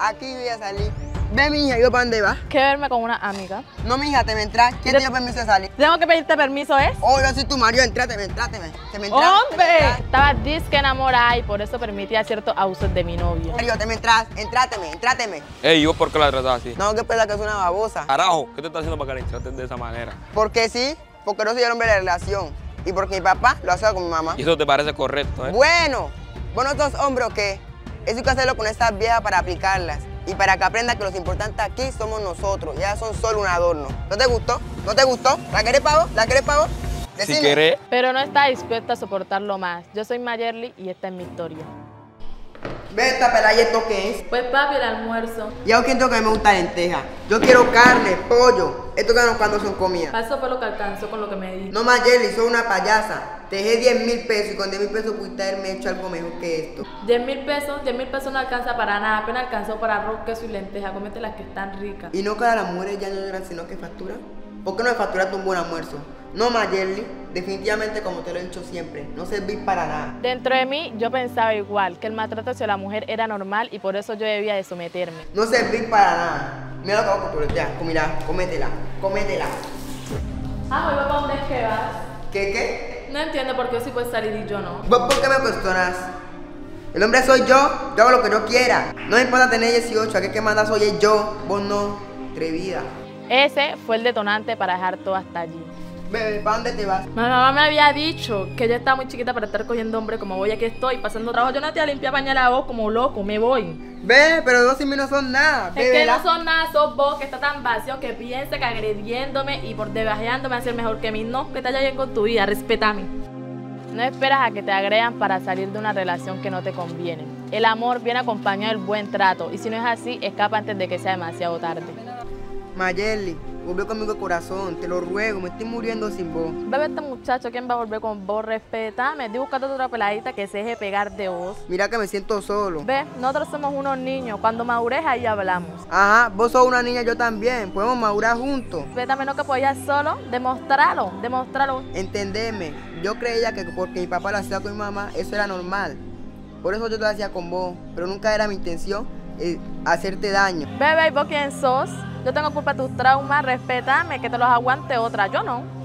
Aquí voy a salir. Ve, mija, ¿yo para dónde vas? Que verme con una amiga. No, mija, te me entras. ¿Quién te dio permiso de salir? Tengo que pedirte permiso, ¿es? Oh, yo soy tu marido, entráteme, entráteme. Te me entras. te me ¡Hombre! entras. Estaba disque enamorada y por eso permitía ciertos abusos de mi novio. Mario, te me entras, entráteme, entráteme. Ey, ¿y vos por qué la tratás así? No, que pesa que es una babosa. Carajo, ¿qué te está haciendo para que la trates de esa manera? Porque sí, porque no soy el hombre de la relación. Y porque mi papá lo hace con mi mamá. Y eso te parece correcto, ¿eh? Bueno, ¿vos no sos hombre o qué? Eso hay que hacerlo con estas viejas para aplicarlas. Y para que aprendan que los importantes aquí somos nosotros. Ya son solo un adorno. ¿No te gustó? ¿No te gustó? ¿La querés pavo? ¿La querés pavo? Si Decime. querés, Pero no está dispuesta a soportarlo más. Yo soy Mayerly y esta es mi historia. Ve esta pelada y esto qué es. Pues papi, el almuerzo. Ya os quiero que me gusta lenteja. Yo quiero carne, pollo. Esto que no cuando son comidas. Eso fue lo que alcanzó con lo que me di. No más Jelly, soy una payasa. Te dejé 10 mil pesos y con 10 mil pesos pudiste haberme hecho algo mejor que esto. 10 mil pesos, 10 mil pesos no alcanza para nada, apenas alcanzó para arroz, queso y lenteja. Cómete las que están ricas. Y no cada las mujeres ya no lloran sino que facturan. ¿Por qué no me facturaste un buen almuerzo? No más Jelly, definitivamente como te lo he dicho siempre, no servís para nada. Dentro de mí yo pensaba igual, que el maltrato hacia la mujer era normal y por eso yo debía de someterme. No servís para nada. Mira lo que hago con tu ya, comida, cómetela, cómetela. Ah, hoy para dónde es que vas. ¿Qué qué? No entiendo por qué sí puedes salir y yo no. ¿Vos por qué me cuestionas? El hombre soy yo, yo hago lo que yo quiera. No me importa tener 18, aquí el que manda soy yo, vos no, atrevida. Ese fue el detonante para dejar todo hasta allí. Bebé, ¿para dónde te vas? Mi mamá me había dicho que yo estaba muy chiquita para estar cogiendo hombre como voy, aquí estoy pasando trabajo. Yo no te voy a limpiar pañal a vos como loco, me voy. Ve, pero dos sin mí no son nada. Es que la- no son nada, sos vos que está tan vacío que piensa que agrediéndome y por debajeándome a ser mejor que mí. No, que te haya bien con tu vida, respétame. No esperas a que te agredan para salir de una relación que no te conviene. El amor viene acompañado del buen trato y si no es así, escapa antes de que sea demasiado tarde. Mayerly, vuelve conmigo corazón, te lo ruego, me estoy muriendo sin vos. Bebe este muchacho, ¿quién va a volver con vos? Respétame, estoy buscando otra peladita que se deje pegar de vos. Mira que me siento solo. Ve, nosotros somos unos niños, cuando madures ahí hablamos. Ajá, vos sos una niña, yo también, podemos madurar juntos. Respétame, no que podías solo, demostrarlo, demostrarlo. Entendeme, yo creía que porque mi papá lo hacía con mi mamá, eso era normal. Por eso yo lo hacía con vos, pero nunca era mi intención eh, hacerte daño. Bebe, ¿y vos quién sos? Yo tengo culpa de tus traumas, respétame, que te los aguante otra, yo no.